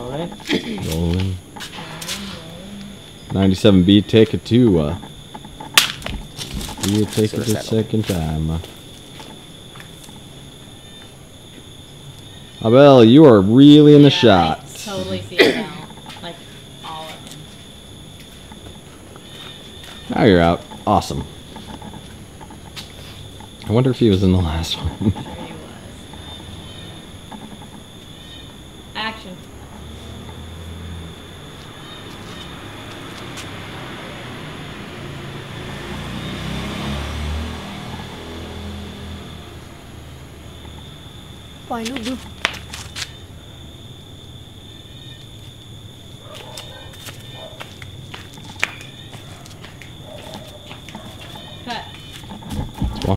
Rolling. Rolling. 97B, take it to, uh. You take it the second time. uh. Abel, you are really in the Yeah, shot. I totally see it now. Like all of them. Now you're out. Awesome. I wonder if he was in the last one. Sure he was. Action. 我还能做。